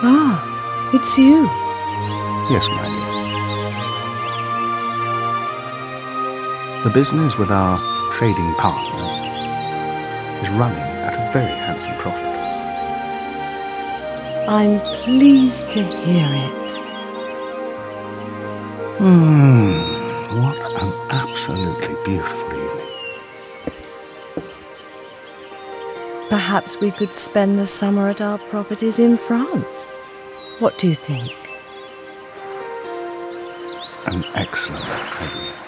Ah, it's you. Yes, my dear. The business with our trading partners is running at a very handsome profit. I'm pleased to hear it. Hmm, what an absolutely beautiful evening. Perhaps we could spend the summer at our properties in France. What do you think? An excellent idea.